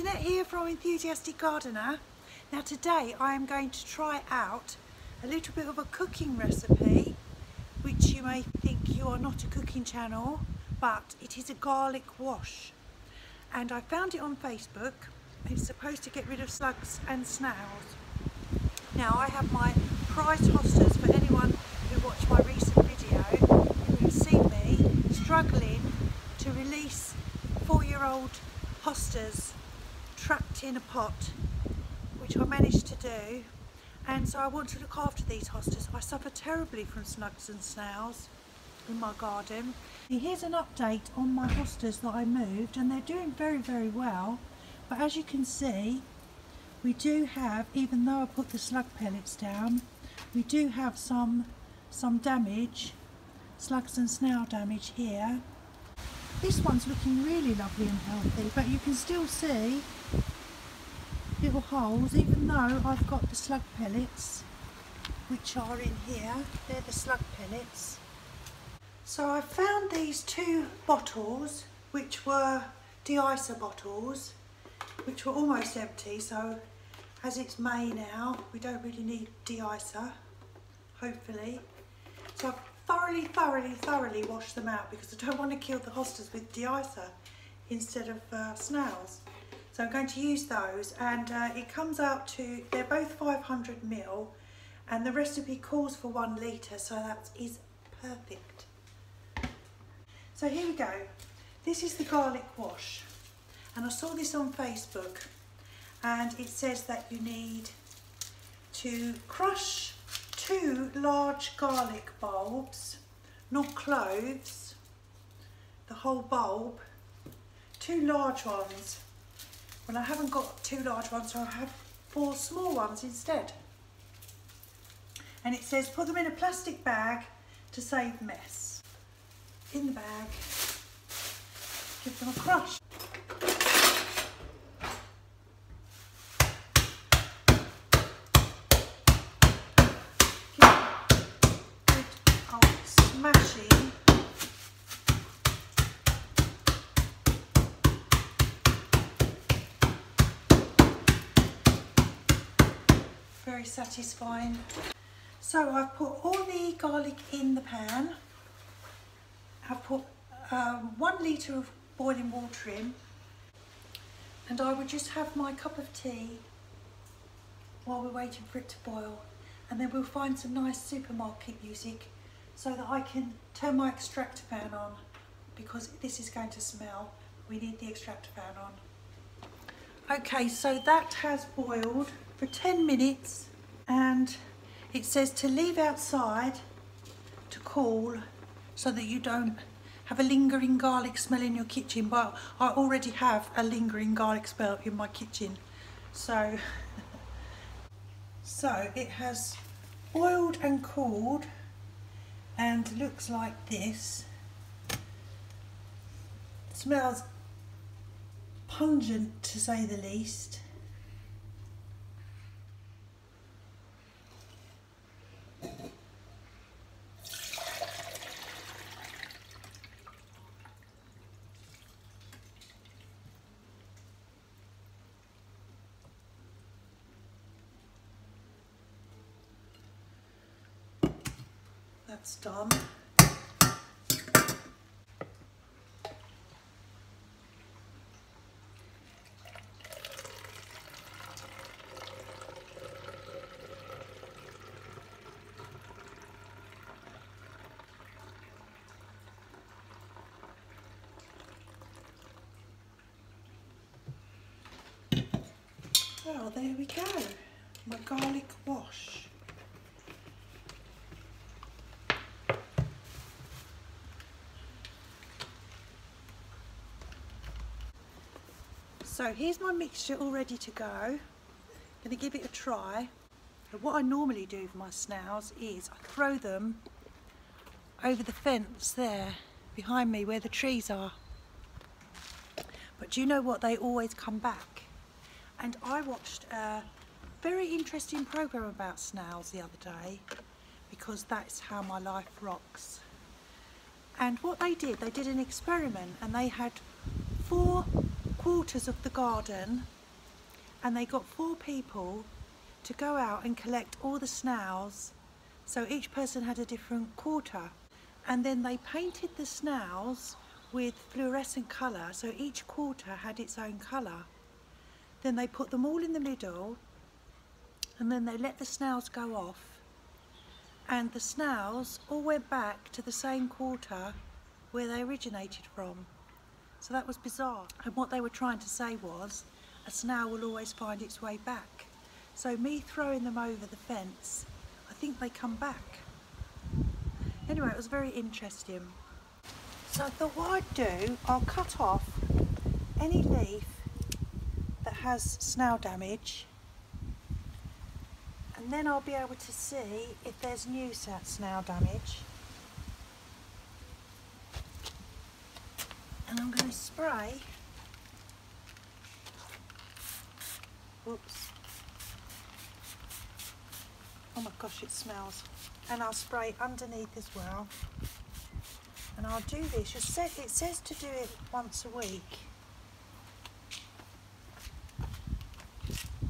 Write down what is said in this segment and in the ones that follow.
Janette here from Enthusiastic Gardener. Now today I am going to try out a little bit of a cooking recipe which you may think you are not a cooking channel but it is a garlic wash and I found it on Facebook. It's supposed to get rid of slugs and snails. Now I have my prize hostas for anyone who watched my recent video who have seen me struggling to release four-year-old hostas trapped in a pot which I managed to do and so I want to look after these hostas. I suffer terribly from slugs and snails in my garden. Here's an update on my hostas that I moved and they're doing very very well but as you can see we do have, even though I put the slug pellets down, we do have some some damage, slugs and snail damage here. This one's looking really lovely and healthy but you can still see little holes even though I've got the slug pellets which are in here. They're the slug pellets. So I found these two bottles which were de-icer bottles which were almost empty so as it's May now we don't really need de-icer hopefully so I've thoroughly thoroughly thoroughly wash them out because I don't want to kill the hostas with de-icer instead of uh, snails so I'm going to use those and uh, it comes out to, they're both 500 mil and the recipe calls for one litre so that is perfect. So here we go. This is the garlic wash and I saw this on Facebook and it says that you need to crush two large garlic bulbs, not cloves, the whole bulb, two large ones well, I haven't got two large ones, so I have four small ones instead. And it says put them in a plastic bag to save mess. In the bag, give them a crush. Very satisfying. So I've put all the garlic in the pan. I've put um, one litre of boiling water in and I would just have my cup of tea while we're waiting for it to boil and then we'll find some nice supermarket music so that I can turn my extractor fan on because this is going to smell. We need the extractor fan on. Okay, so that has boiled for 10 minutes and it says to leave outside to cool so that you don't have a lingering garlic smell in your kitchen. But I already have a lingering garlic smell in my kitchen. So so it has boiled and cooled and looks like this. It smells pungent to say the least that's done. Well, there we go. My garlic wash. So here's my mixture all ready to go. I'm going to give it a try. But what I normally do with my snails is I throw them over the fence there behind me where the trees are. But do you know what? They always come back. And I watched a very interesting program about snails the other day because that's how my life rocks. And what they did, they did an experiment and they had four quarters of the garden and they got four people to go out and collect all the snails. So each person had a different quarter. And then they painted the snails with fluorescent colour, so each quarter had its own colour. Then they put them all in the middle and then they let the snails go off and the snails all went back to the same quarter where they originated from. So that was bizarre. And what they were trying to say was, a snail will always find its way back. So me throwing them over the fence, I think they come back. Anyway, it was very interesting. So I thought what I'd do, I'll cut off any leaf that has snail damage and then I'll be able to see if there's new snail damage. And I'm going to spray, oops, oh my gosh it smells, and I'll spray underneath as well. And I'll do this, it says to do it once a week.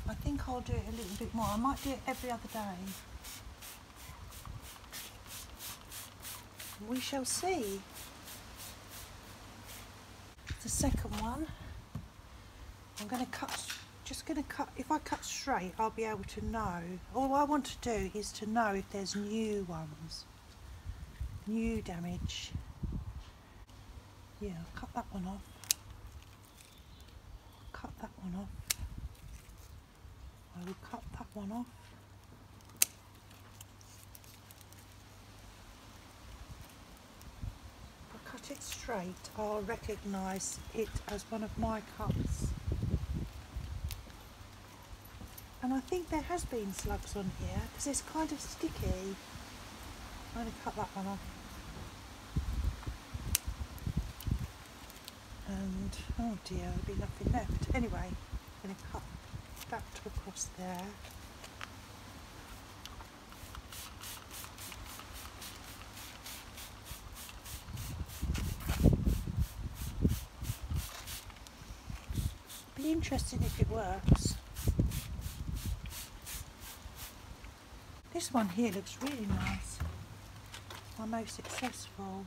I think I'll do it a little bit more. I might do it every other day. We shall see. Second one, I'm going to cut, just going to cut, if I cut straight, I'll be able to know. All I want to do is to know if there's new ones, new damage. Yeah, I'll cut that one off. Cut that one off. I will cut that one off. Cut it straight, I'll recognise it as one of my cuts. And I think there has been slugs on here because it's kind of sticky. I'm going to cut that one off. And, oh dear, there'll be nothing left. Anyway, I'm going to cut that to across there. Be interesting if it works. This one here looks really nice. My most successful.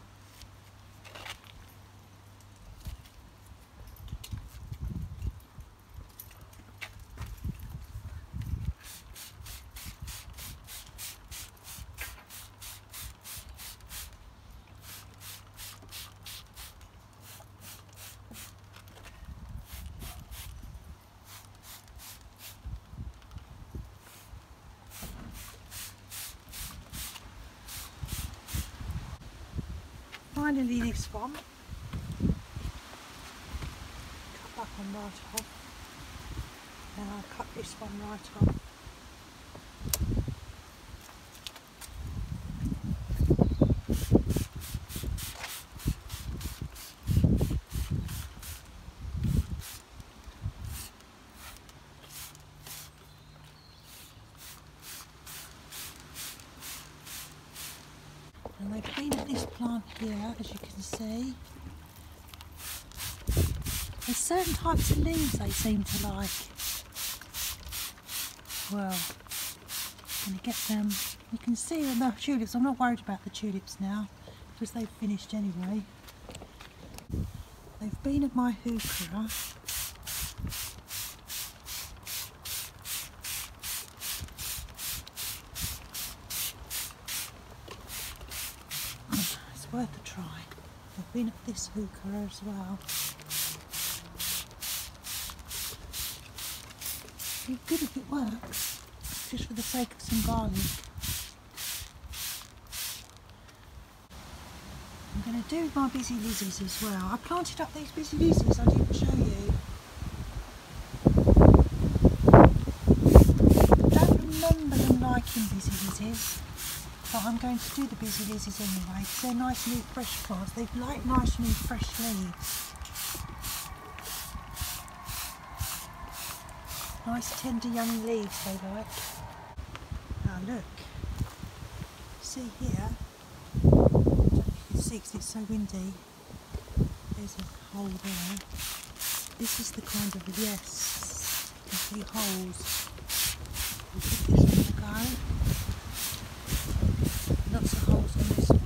Finally this one. Cut that one right off. Then I'll cut this one right off. And they painted this plant here, as you can see. There's certain types of leaves they seem to like. Well, I'm going to get them. You can see the tulips, I'm not worried about the tulips now, because they've finished anyway. They've been at my heuchera worth a try. I've been at this heuchera as well. Be good if it works, just for the sake of some garlic. I'm going to do my busy lizzies as well. I planted up these busy lizzies I didn't show you. I don't remember them liking busy lizzies but I'm going to do the busy lizzies anyway because they're nice new fresh plants. They like nice new fresh leaves. Nice tender young leaves they like. Now look, see here, you can see because it's so windy, there's a hole there. This is the kind of yes. You see holes. We'll give this one a go. Lots of holes on this one.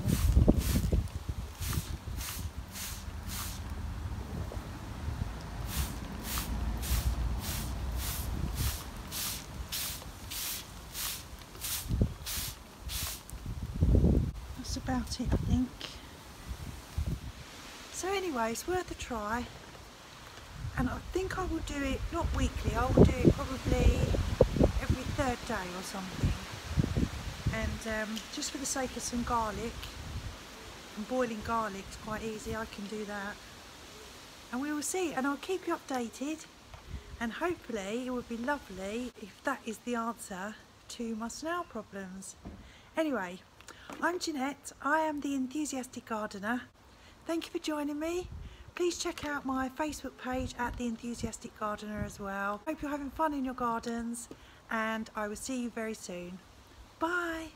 That's it, I think. So anyway, it's worth a try. And I think I will do it, not weekly, I will do it probably every third day or something. And um, just for the sake of some garlic, and boiling garlic is quite easy, I can do that. And we will see, and I'll keep you updated. And hopefully it would be lovely if that is the answer to my snail problems. Anyway, I'm Janette, I am the Enthusiastic Gardener. Thank you for joining me. Please check out my Facebook page at The Enthusiastic Gardener as well. Hope you're having fun in your gardens and I will see you very soon. Bye!